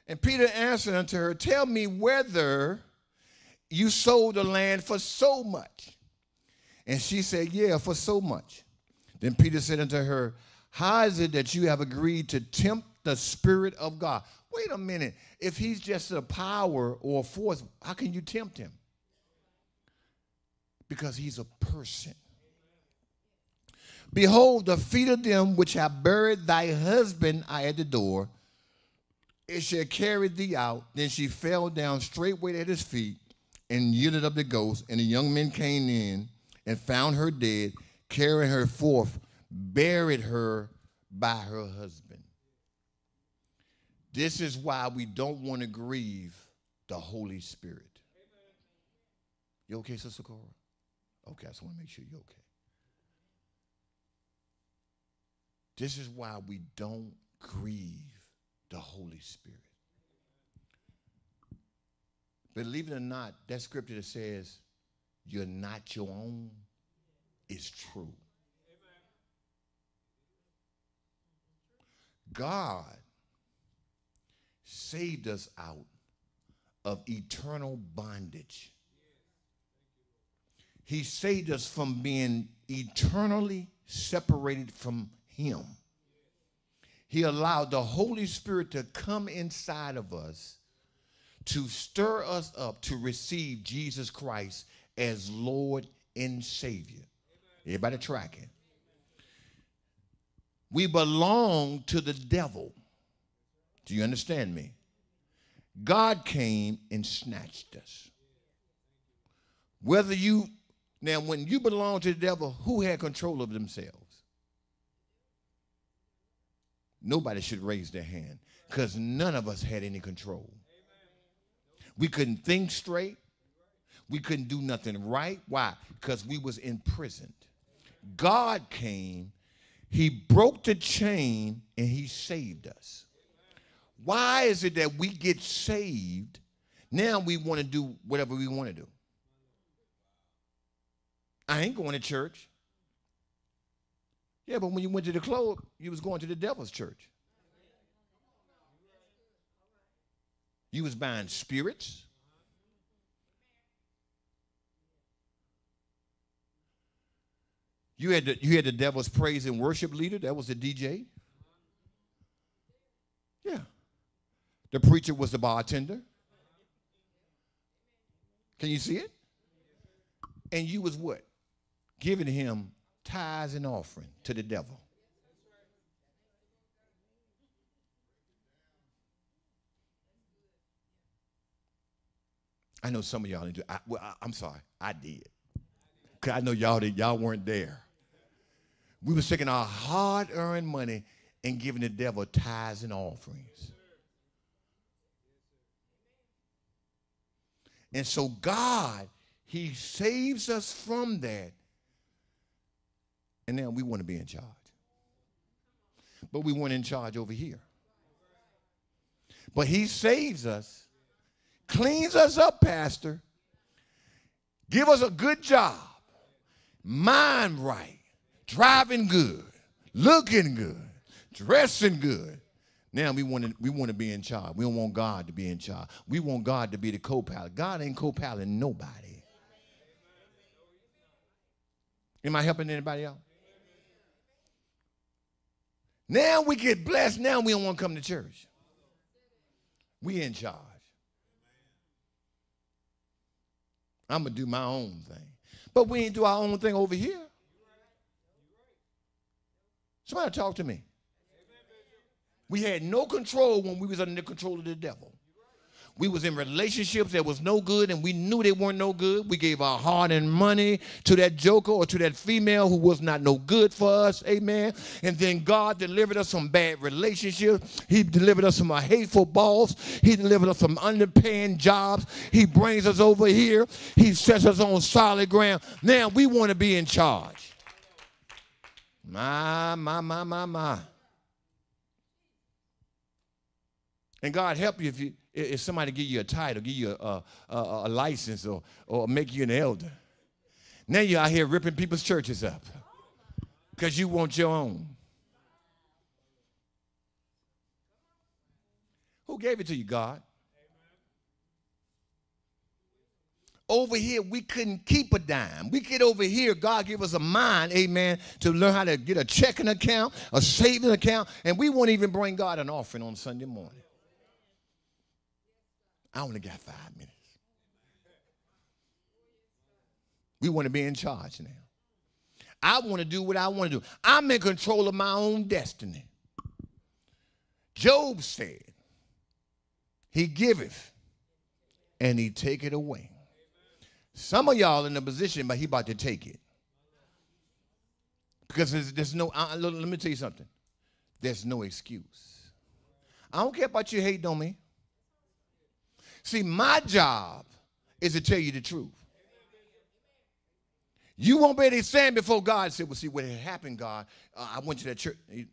[SPEAKER 1] And Peter answered unto her, Tell me whether you sold the land for so much. And she said, Yeah, for so much. Then Peter said unto her, How is it that you have agreed to tempt the Spirit of God? Wait a minute. If he's just a power or a force, how can you tempt him? Because he's a person. Behold, the feet of them which have buried thy husband are at the door. It shall carry thee out. Then she fell down straightway at his feet and yielded up the ghost. And the young men came in and found her dead, carrying her forth, buried her by her husband. This is why we don't want to grieve the Holy Spirit. You okay, Sister Cora? Okay, I just want to make sure you're okay. This is why we don't grieve the Holy Spirit. Believe it or not, that scripture that says you're not your own is true. God saved us out of eternal bondage. He saved us from being eternally separated from him. He allowed the Holy Spirit to come inside of us to stir us up to receive Jesus Christ as Lord and Savior. Everybody tracking? We belong to the devil. Do you understand me? God came and snatched us. Whether you, now when you belong to the devil, who had control of themselves? nobody should raise their hand because none of us had any control. We couldn't think straight. We couldn't do nothing right. Why? Because we was imprisoned. God came, he broke the chain, and he saved us. Why is it that we get saved? Now we want to do whatever we want to do. I ain't going to church. Yeah, but when you went to the club, you was going to the devil's church. You was buying spirits. You had the, you had the devil's praise and worship leader. That was the DJ. Yeah. The preacher was the bartender. Can you see it? And you was what? Giving him tithes and offering to the devil. I know some of y'all didn't do. I, well, I, am sorry, I did. Cause I know y'all did. Y'all weren't there. We was taking our hard-earned money and giving the devil tithes and offerings. And so God, He saves us from that and now we want to be in charge. But we weren't in charge over here. But he saves us, cleans us up, Pastor, give us a good job, mind right, driving good, looking good, dressing good. Now we want to we want to be in charge. We don't want God to be in charge. We want God to be the co-pilot. God ain't co-piloting nobody. Am I helping anybody else? Now we get blessed. Now we don't want to come to church. We in charge. I'm going to do my own thing. But we ain't do our own thing over here. Somebody talk to me. We had no control when we was under the control of the devil. We was in relationships that was no good and we knew they weren't no good. We gave our heart and money to that joker or to that female who was not no good for us. Amen. And then God delivered us from bad relationships. He delivered us from a hateful boss. He delivered us from underpaying jobs. He brings us over here. He sets us on solid ground. Now we want to be in charge. My, my, my, my, my. And God help you if you if somebody give you a title, give you a, a, a, license, or, or make you an elder. Now you're out here ripping people's churches up because you want your own. Who gave it to you, God? Over here, we couldn't keep a dime. We get over here, God give us a mind, amen, to learn how to get a checking account, a saving account, and we won't even bring God an offering on Sunday morning. I only got five minutes. We want to be in charge now. I want to do what I want to do. I'm in control of my own destiny. Job said, He giveth and He taketh away. Some of y'all in a position, but He about to take it. Because there's, there's no, uh, let me tell you something. There's no excuse. I don't care about you hating on me. See, my job is to tell you the truth. You won't be able to stand before God and say, Well, see, what had happened, God, uh, I went to that church. He,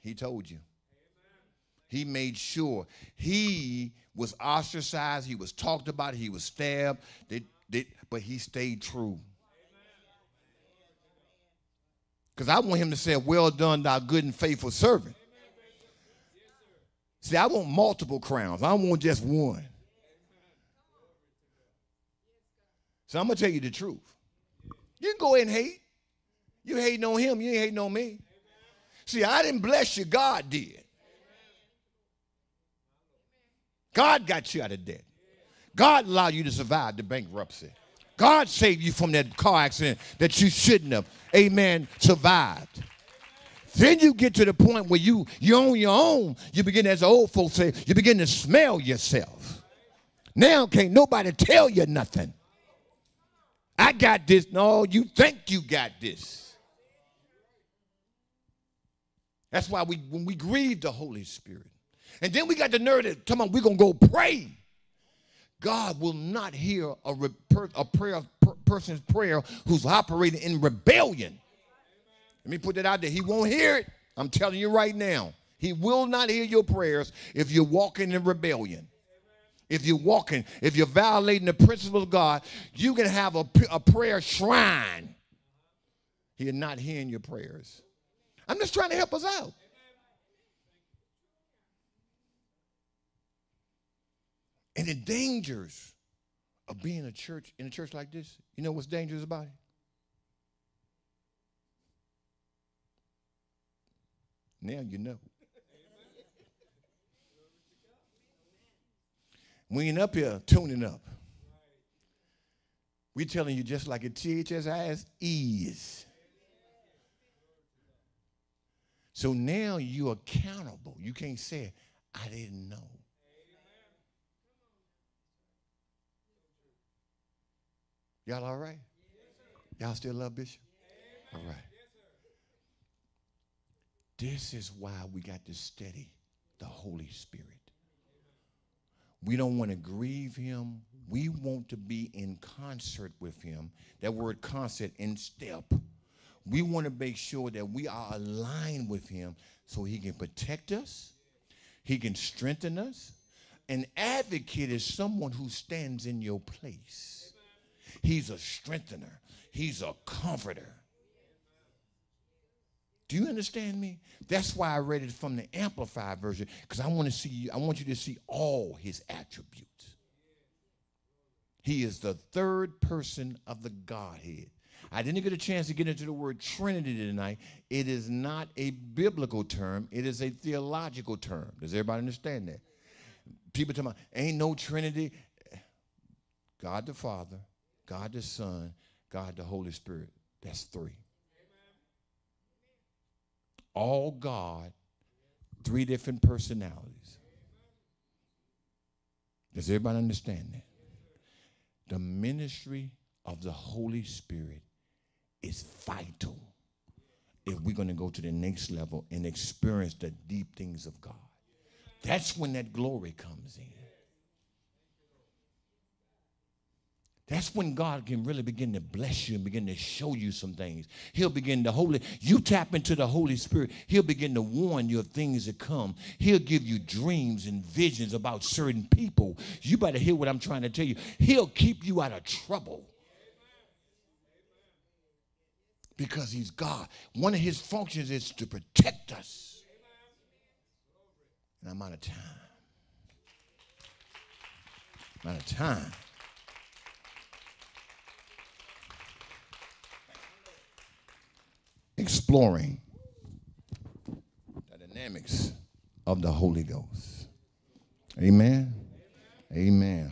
[SPEAKER 1] he told you. He made sure. He was ostracized. He was talked about. He was stabbed. They, they, but he stayed true. Because I want him to say, Well done, thou good and faithful servant. See, I want multiple crowns. I don't want just one. So I'm gonna tell you the truth. You can go ahead and hate. You hating on him, you ain't hating on me. See, I didn't bless you, God did. God got you out of debt. God allowed you to survive the bankruptcy. God saved you from that car accident that you shouldn't have, amen, survived. Then you get to the point where you you own your own. You begin, as old folks say, you begin to smell yourself. Now can't nobody tell you nothing. I got this. No, you think you got this. That's why we when we grieve the Holy Spirit. And then we got the nerve to come on, we're gonna go pray. God will not hear a, a prayer per, person's prayer who's operating in rebellion. Let me put that out there. He won't hear it. I'm telling you right now. He will not hear your prayers if you're walking in rebellion if you're walking, if you're violating the principles of God, you can have a, a prayer shrine. He's not hearing your prayers. I'm just trying to help us out. And the dangers of being a church in a church like this, you know what's dangerous about it? Now you know. We ain't up here tuning up. We're telling you just like a THSIS is. So now you're accountable. You can't say, I didn't know. Y'all all right? Y'all still love Bishop? All right. This is why we got to study the Holy Spirit. We don't want to grieve him. We want to be in concert with him. That word concert in step. We want to make sure that we are aligned with him so he can protect us, he can strengthen us. An advocate is someone who stands in your place. He's a strengthener, he's a comforter. Do you understand me? That's why I read it from the Amplified version, because I want to see I want you to see all his attributes. He is the third person of the Godhead. I didn't get a chance to get into the word Trinity tonight. It is not a biblical term, it is a theological term. Does everybody understand that? People tell me, ain't no Trinity. God the Father, God the Son, God the Holy Spirit. That's three all God, three different personalities. Does everybody understand that? The ministry of the Holy Spirit is vital if we're going to go to the next level and experience the deep things of God. That's when that glory comes in. That's when God can really begin to bless you and begin to show you some things. He'll begin to holy. You tap into the Holy Spirit. He'll begin to warn you of things that come. He'll give you dreams and visions about certain people. You better hear what I'm trying to tell you. He'll keep you out of trouble. Because he's God. One of his functions is to protect us. And I'm out of time. I'm out of time. Exploring the dynamics of the Holy Ghost. Amen. Amen.